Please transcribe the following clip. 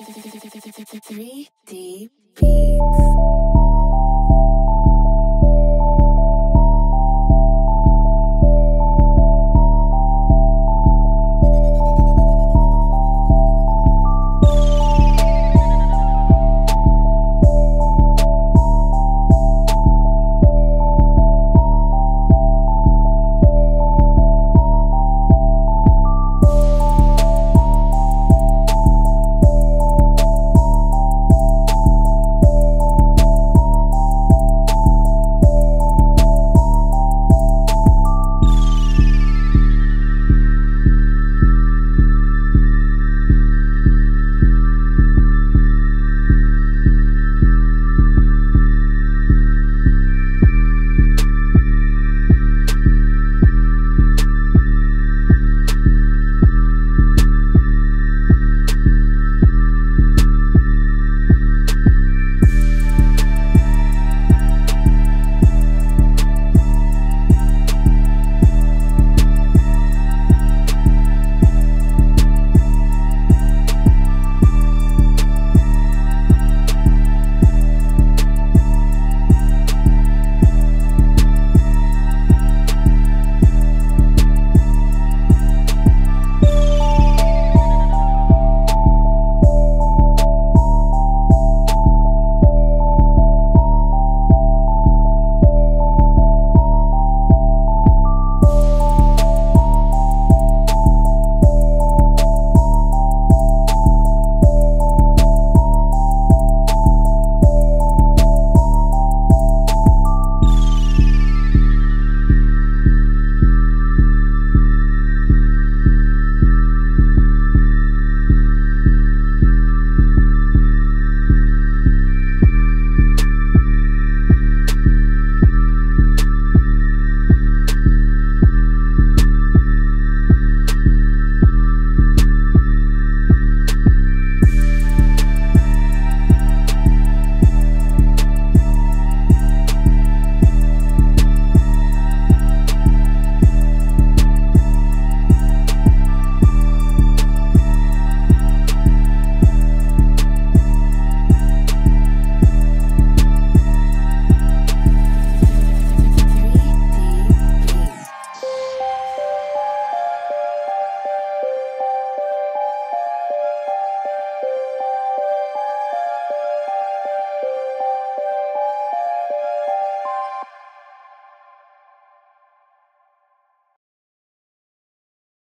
3D beats.